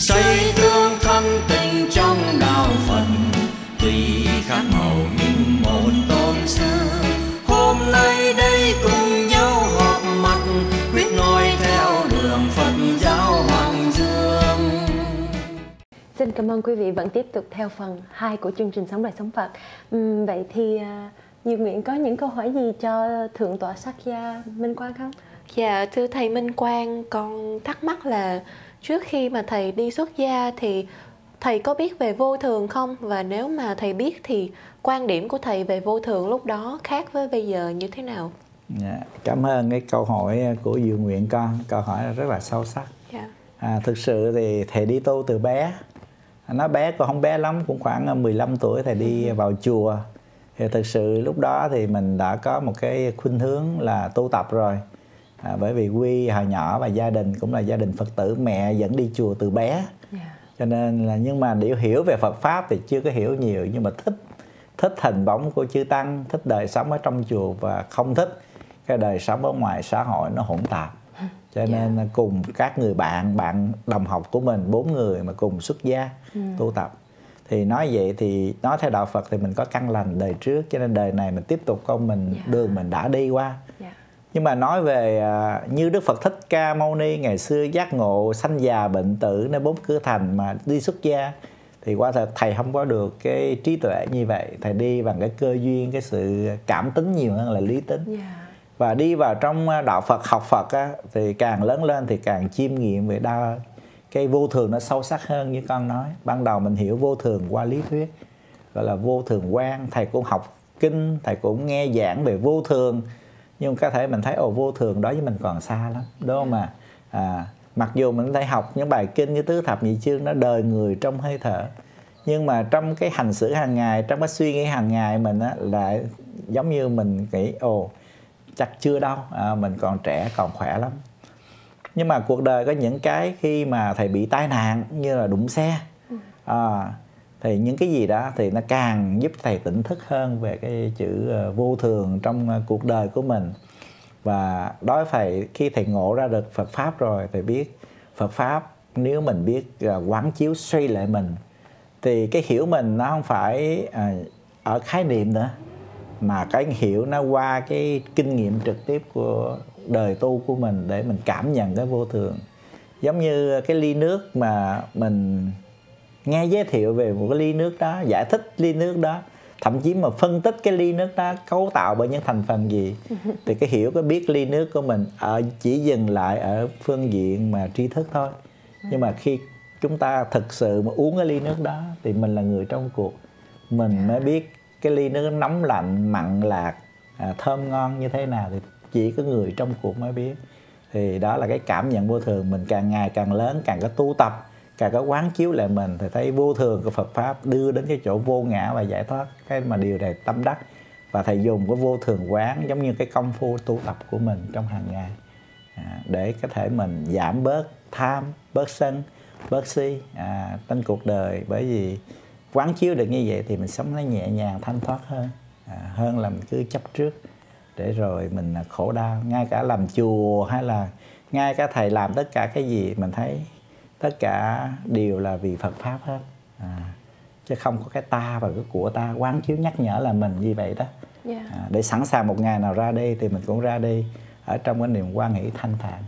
xây tương thân tình trong đạo phật tùy khác màu nhưng một tôn sư hôm nay đây cùng nhau họp mặt quyết noi theo đường phật giáo hoàng dương Xin cảm ơn quý vị vẫn tiếp tục theo phần 2 của chương trình Sống Đời Sống Phật. Ừm, vậy thì à, Như Nguyện có những câu hỏi gì cho Thượng tọa Sắc Gia Minh Quang không? Dạ thưa thầy Minh Quang, con thắc mắc là trước khi mà thầy đi xuất gia thì thầy có biết về vô thường không? Và nếu mà thầy biết thì quan điểm của thầy về vô thường lúc đó khác với bây giờ như thế nào? Dạ, cảm ơn cái câu hỏi của Diệu Nguyện con, câu hỏi rất là sâu sắc. Dạ. À, thực sự thì thầy đi tu từ bé, nó bé còn không bé lắm, cũng khoảng 15 tuổi thầy đi vào chùa. Thì thực sự lúc đó thì mình đã có một cái khuynh hướng là tu tập rồi. À, bởi vì Quy hồi nhỏ và gia đình cũng là gia đình Phật tử, mẹ dẫn đi chùa từ bé. Dạ. Cho nên là nhưng mà để hiểu về Phật pháp thì chưa có hiểu nhiều nhưng mà thích thích hình bóng của chư tăng, thích đời sống ở trong chùa và không thích cái đời sống ở ngoài xã hội nó hỗn tạp cho nên là cùng các người bạn bạn đồng học của mình bốn người mà cùng xuất gia tu tập thì nói vậy thì nói theo đạo Phật thì mình có căn lành đời trước cho nên đời này mình tiếp tục con mình Dạ. đường mình đã đi qua Dạ. Nhưng mà nói về à, như Đức Phật Thích Ca Mâu Ni ngày xưa giác ngộ sanh già bệnh tử nơi bốn cửa thành mà đi xuất gia thì qua thật thầy không có được cái trí tuệ như vậy. Thầy đi bằng cái cơ duyên cái sự cảm tính nhiều hơn là lý tính. Dạ. và đi vào trong à, đạo Phật học Phật á, thì càng lớn lên thì càng chiêm nghiệm về đa cái vô thường nó sâu sắc hơn như con nói. Ban đầu mình hiểu vô thường qua lý thuyết gọi là vô thường quan thầy cũng học kinh thầy cũng nghe giảng về vô thường nhưng có thể mình thấy ồ vô thường đó với mình còn xa lắm đúng không mà à, mặc dù mình có thể học những bài kinh như tứ thập nhị chương nó đời người trong hơi thở. Nhưng mà trong cái hành xử hàng ngày trong cái suy nghĩ hàng ngày mình á lại giống như mình nghĩ ồ chắc chưa đâu à, mình còn trẻ còn khỏe lắm. Nhưng mà cuộc đời có những cái khi mà thầy bị tai nạn như là đụng xe. À, thì những cái gì đó thì nó càng giúp thầy tỉnh thức hơn về cái chữ ờ, vô thường trong ờ, cuộc đời của mình. Và đó phải khi thầy ngộ ra được Phật pháp rồi, thầy biết Phật pháp, nếu mình biết ờ, quán chiếu suy lại mình, thì cái hiểu mình nó không phải ở khái niệm nữa, mà cái hiểu nó qua cái kinh nghiệm trực tiếp của đời tu của mình để mình cảm nhận cái vô thường. Giống như cái ly nước mà mình nghe giới thiệu về một cái ly nước đó giải thích ly nước đó thậm chí mà phân tích cái ly nước đó cấu tạo bởi những thành phần gì thì cái hiểu cái biết ly nước của mình ở chỉ dừng lại ở phương diện mà tri thức thôi. Nhưng mà khi chúng ta thực sự mà uống cái ly nước đó thì mình là người trong cuộc. Mình mới biết cái ly nước nóng lạnh mặn lạc à, thơm ngon như thế nào thì chỉ có người trong cuộc mới biết. Thì đó là cái cảm nhận vô thường mình càng ngày càng lớn càng có tu tập càng có quán chiếu lại mình thì thấy vô thường của Phật pháp đưa đến cái chỗ vô ngã và giải thoát. Cái mà điều này tâm đắc. Và thầy dùng cái vô thường quán giống như cái công phu tu tập của mình trong hàng ngày. À, để có thể mình giảm bớt tham bớt sân bớt si à, trong cuộc đời. Bởi vì quán chiếu được như vậy thì mình sống nó nhẹ nhàng thanh thoát hơn à, hơn là mình cứ chấp trước. Để rồi mình à, khổ đau. Ngay cả làm chùa hay là ngay cả thầy làm tất cả cái gì mình thấy tất cả đều là vì Phật pháp hết à, chứ không có cái ta và cái của ta quán chiếu nhắc nhở là mình như vậy đó Dạ. à, để sẵn sàng một ngày nào ra đi thì mình cũng ra đi ở trong cái niềm quan hỷ thanh thản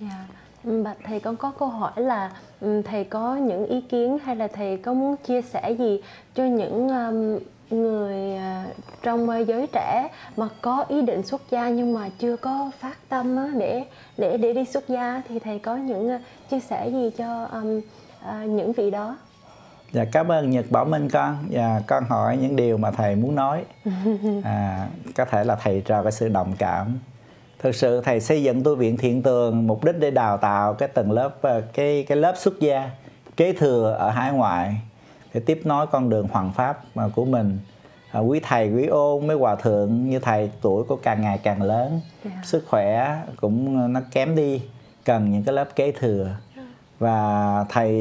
Dạ. Ừm, Bạch thầy con có câu hỏi là ừm, thầy có những ý kiến hay là thầy có muốn chia sẻ gì cho những ừm, người à, trong à, giới trẻ mà có ý định xuất gia nhưng mà chưa có phát tâm để để để đi xuất gia thì thầy có những à, chia sẻ gì cho à, những vị đó? Dạ cảm ơn Nhật Bảo Minh con. Và con hỏi những điều mà thầy muốn nói. À, có thể là thầy cho cái sự đồng cảm. Thực sự thầy xây dựng tu viện thiện tường mục đích để đào tạo cái tầng lớp cái cái lớp xuất gia kế thừa ở hải ngoại để tiếp nối con đường hoàng pháp mà của mình. À, quý thầy quý ôn mấy hòa thượng như thầy tuổi của càng ngày càng lớn. Dạ. sức khỏe cũng nó kém đi cần những cái lớp kế thừa. Và thầy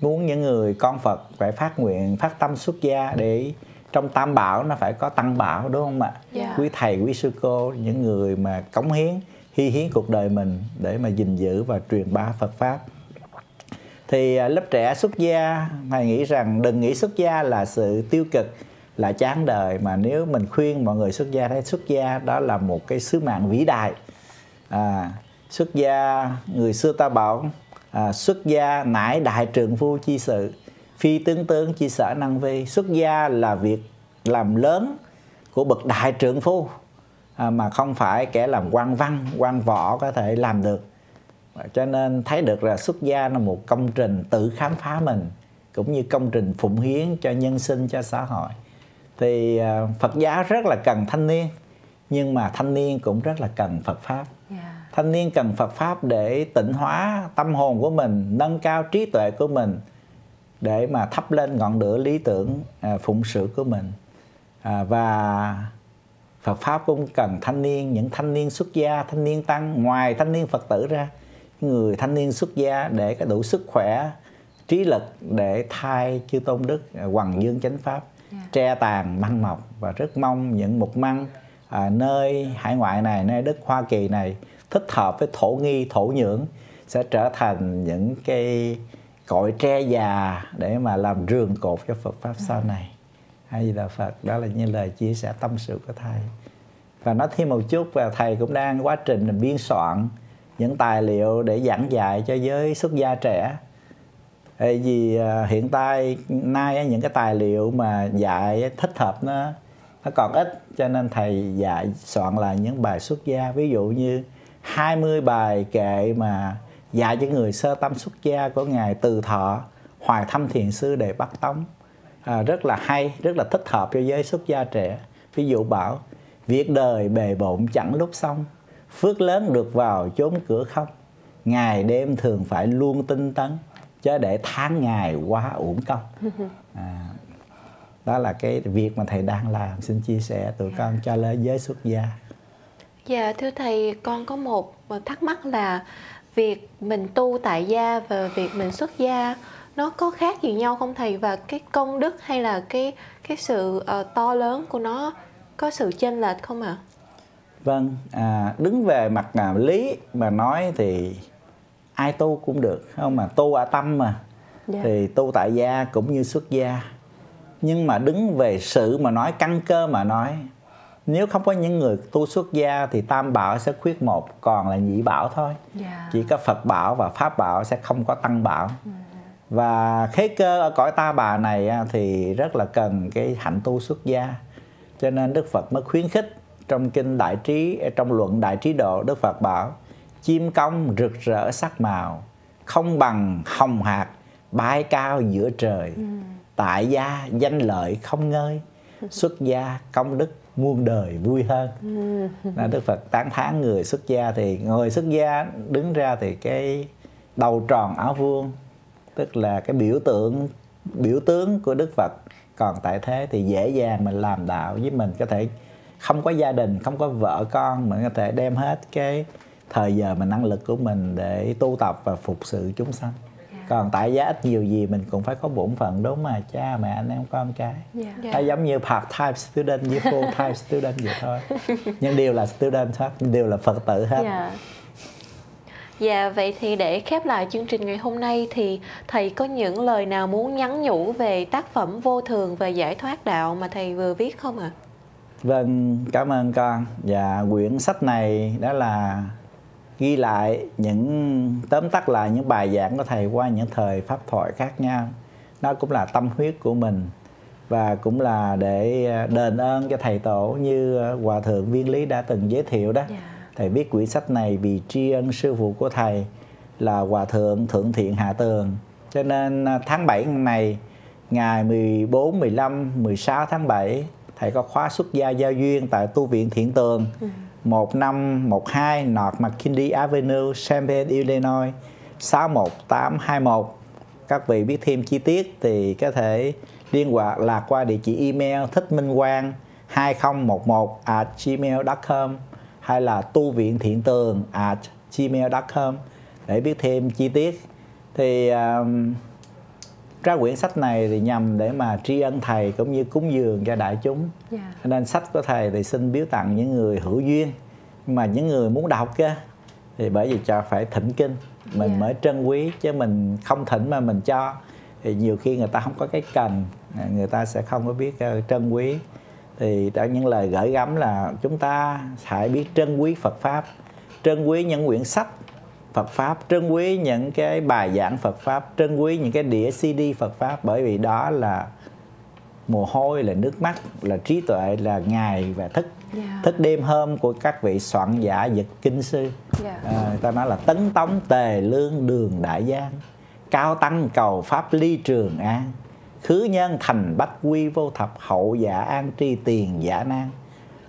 muốn những người con Phật phải phát nguyện phát tâm xuất gia để trong tam bảo nó phải có tăng bảo đúng không ạ? Dạ. quý thầy quý sư cô những người mà cống hiến hy hiến cuộc đời mình để mà gìn giữ và truyền bá Phật pháp thì à, lớp trẻ xuất gia thầy nghĩ rằng đừng nghĩ xuất gia là sự tiêu cực là chán đời mà nếu mình khuyên mọi người xuất gia thấy xuất gia đó là một cái sứ mạng vĩ đại. À, xuất gia người xưa ta bảo à, xuất gia nải đại trượng phu chi sự phi tướng tướng chi sở năng vi. Xuất gia là việc làm lớn của bậc đại trượng phu à, mà không phải kẻ làm quan văn quan võ có thể làm được cho nên thấy được là xuất gia là một công trình tự khám phá mình cũng như công trình phụng hiến cho nhân sinh cho xã hội. Thì à, Phật giáo rất là cần thanh niên nhưng mà thanh niên cũng rất là cần Phật pháp. Yeah. thanh niên cần Phật pháp để tịnh hóa tâm hồn của mình nâng cao trí tuệ của mình để mà thắp lên ngọn lửa lý tưởng à, phụng sự của mình. À, và Phật pháp cũng cần thanh niên những thanh niên xuất gia thanh niên tăng ngoài thanh niên Phật tử ra người thanh niên xuất gia để có đủ sức khỏe trí lực để thay chư tôn đức hoàng dương chánh pháp. Yeah. tre tàn măng mọc và rất mong những mục măng à, nơi hải ngoại này nơi đất Hoa Kỳ này thích hợp với thổ nghi thổ nhưỡng sẽ trở thành những cái cội tre già để mà làm rường cột cho Phật pháp sau này. Hay là Phật đó là những lời chia sẻ tâm sự của thầy. Và nói thêm một chút và thầy cũng đang quá trình biên soạn những tài liệu để giảng dạy cho giới xuất gia trẻ. Vì à, hiện tại nay những cái tài liệu mà dạy thích hợp nó nó còn ít cho nên thầy dạy soạn lại những bài xuất gia. Ví dụ như 20 bài kệ mà dạy cho người sơ tâm xuất gia của ngài từ thọ hoài thâm thiền sư để bắt tống. À, rất là hay rất là thích hợp cho giới xuất gia trẻ. Ví dụ bảo việc đời bề bộn chẳng lúc xong phước lớn được vào chốn cửa không ngày đêm thường phải luôn tinh tấn chứ để tháng ngày quá uổng công à, đó là cái việc mà thầy đang làm xin chia sẻ tụi con cho lên giới xuất gia dạ thưa thầy con có một thắc mắc là việc mình tu tại gia và việc mình xuất gia nó có khác gì nhau không thầy và cái công đức hay là cái cái sự uh, to lớn của nó có sự chênh lệch không ạ? À? Vâng, à, đứng về mặt à, lý mà nói thì ai tu cũng được không mà tu ở tâm mà yeah. Dạ. thì tu tại gia cũng như xuất gia nhưng mà đứng về sự mà nói căn cơ mà nói nếu không có những người tu xuất gia thì tam bảo sẽ khuyết một còn là nhị bảo thôi yeah. Dạ. chỉ có phật bảo và pháp bảo sẽ không có tăng bảo mm. và khế cơ ở cõi ta bà này thì rất là cần cái hạnh tu xuất gia cho nên đức phật mới khuyến khích trong kinh đại trí trong luận đại trí độ đức phật bảo chim công rực rỡ sắc màu không bằng hồng hạt bay cao giữa trời ừ. tại gia danh lợi không ngơi xuất gia công đức muôn đời vui hơn ừ. là đức phật tán thán người xuất gia thì người xuất gia đứng ra thì cái đầu tròn áo vuông tức là cái biểu tượng biểu tướng của đức phật còn tại thế thì dễ dàng mình làm đạo với mình có thể không có gia đình không có vợ con mình có thể đem hết cái thời giờ và năng lực của mình để tu tập và phục sự chúng sanh yeah. còn tại giá ít nhiều gì mình cũng phải có bổn phận đúng mà cha mẹ anh em con cái yeah. nó giống như part time student như full time student vậy thôi nhưng đều là student hết đều là phật tử hết yeah. Dạ, vậy thì để khép lại chương trình ngày hôm nay thì thầy có những lời nào muốn nhắn nhủ về tác phẩm vô thường và giải thoát đạo mà thầy vừa viết không ạ? À? Vâng, cảm ơn con. Và quyển sách này đó là ghi lại những tóm tắt lại những bài giảng của thầy qua những thời pháp thoại khác nhau nó cũng là tâm huyết của mình và cũng là để à, đền ơn cho thầy tổ như à, hòa thượng viên lý đã từng giới thiệu đó yeah. Dạ. thầy viết quyển sách này vì tri ân sư phụ của thầy là hòa thượng thượng thiện hạ tường cho nên à, tháng 7 này ngày 14, 15, 16 tháng 7 thầy có khóa xuất gia giao duyên tại tu viện Thiện Tường. Ừ 1512 North McKinley Avenue, Champaign, Illinois 61821. Các vị biết thêm chi tiết thì có thể liên lạc qua địa chỉ email thích minh quang 2011 at gmail.com hay là tu viện thiện tường at gmail.com để biết thêm chi tiết thì um, ra quyển sách này thì nhằm để mà tri ân thầy cũng như cúng dường cho đại chúng yeah. Dạ. nên sách của thầy thì xin biếu tặng những người hữu duyên mà những người muốn đọc kia thì bởi vì cho phải thỉnh kinh mình Dạ. mới trân quý chứ mình không thỉnh mà mình cho thì nhiều khi người ta không có cái cần người ta sẽ không có biết ờ, trân quý thì trong những lời gửi gắm là chúng ta phải biết trân quý Phật pháp trân quý những quyển sách Phật pháp trân quý những cái bài giảng Phật pháp trân quý những cái đĩa CD Phật pháp bởi vì đó là mồ hôi là nước mắt là trí tuệ là ngày và thức Dạ. thức đêm hôm của các vị soạn giả dịch kinh sư Dạ. à, ta nói là tấn tống tề lương đường đại giang cao tăng cầu pháp ly trường an khứ nhân thành bách quy vô thập hậu giả an tri tiền giả nan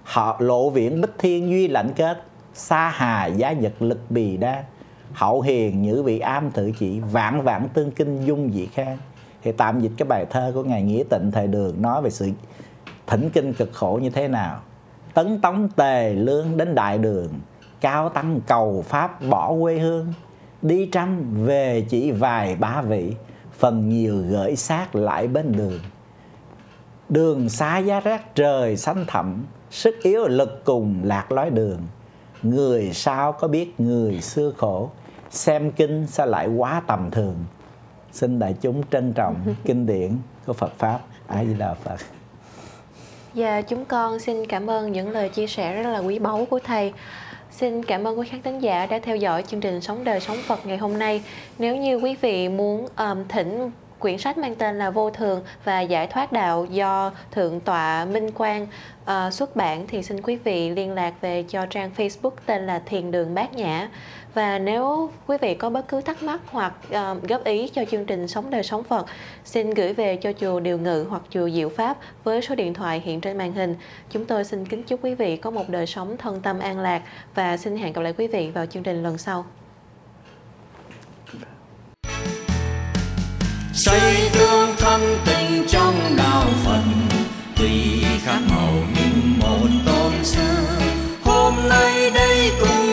họ lộ viễn bích thiên duy lãnh kết sa hà giá nhật lực bì đa hậu hiền, nhữ vị am, thử chỉ vạn vạn tương kinh, dung dị khang. Thì tạm dịch cái bài thơ của ngài nghĩa tịnh thời đường nói về sự thỉnh kinh cực khổ như thế nào. Tấn tống tề lương đến đại đường, cao tăng cầu pháp bỏ quê hương. Đi trăm, về chỉ vài ba vị, phần nhiều gửi xác lại bên đường. Đường xa giá rác trời xanh thẳm, sức yếu lực cùng lạc lối đường. Người sao có biết người xưa khổ? Xem kinh sao lại quá tầm thường xin đại chúng trân trọng kinh điển của Phật pháp A Di Đà Phật Và chúng con xin cảm ơn những lời chia sẻ rất là quý báu của thầy. Xin cảm ơn quý khán thính giả đã theo dõi chương trình Sống đời sống Phật ngày hôm nay. Nếu như quý vị muốn um, thỉnh quyển sách mang tên là Vô Thường và Giải thoát đạo do Thượng tọa Minh Quang uh, xuất bản thì xin quý vị liên lạc về cho trang Facebook tên là Thiền đường Bát Nhã. Và nếu quý vị có bất cứ thắc mắc hoặc uh, góp ý cho chương trình Sống đời sống Phật, xin gửi về cho chùa Điều Ngự hoặc chùa Diệu Pháp với số điện thoại hiện trên màn hình. Chúng tôi xin kính chúc quý vị có một đời sống thân tâm an lạc và xin hẹn gặp lại quý vị vào chương trình lần sau. Xây tương thân tình trong đạo phật tuy khác màu nhưng một tôn sư. Hôm nay đây cùng